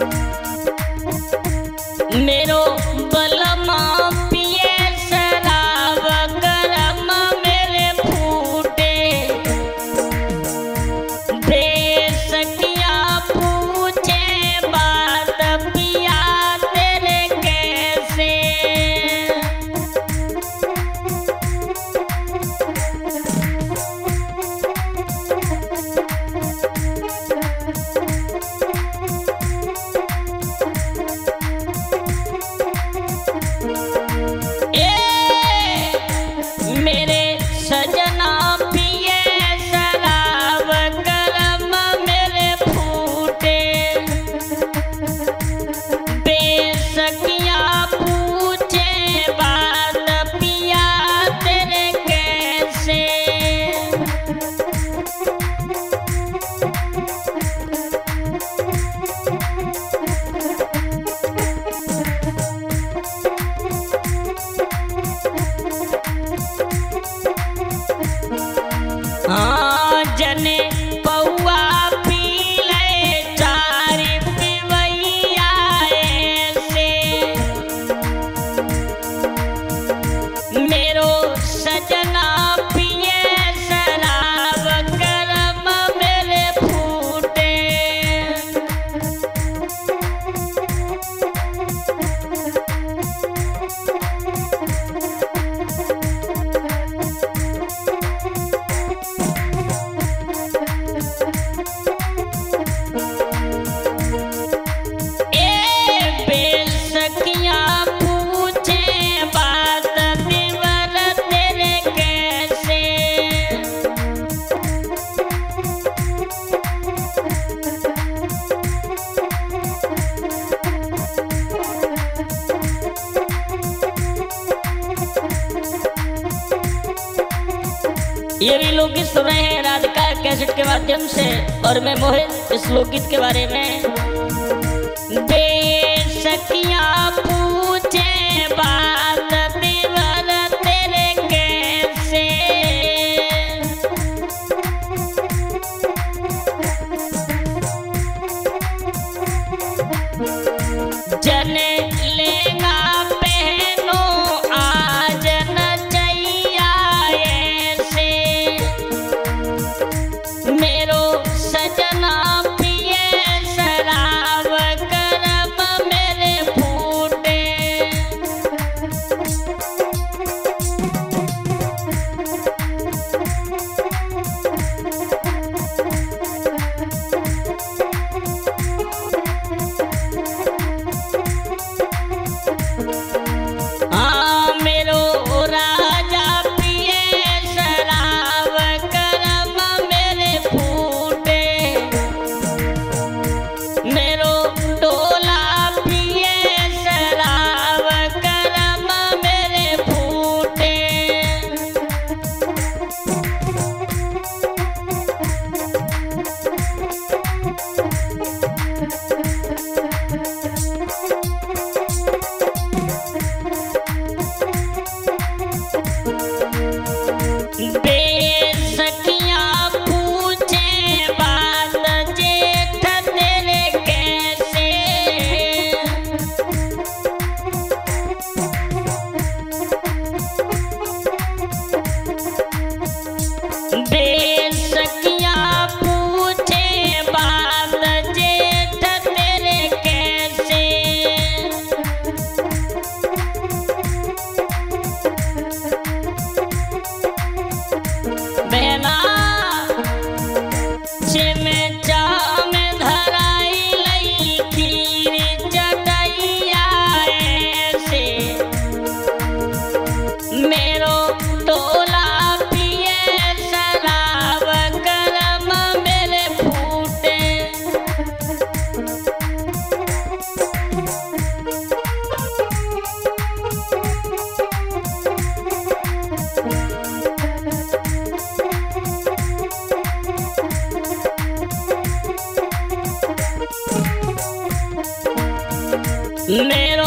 Música ये भी लोकगीत सुन रहे हैं राधिका कैसेट के माध्यम से, और मैं मोहित इस लोकगीत के बारे में। पूछे जने Baby Middle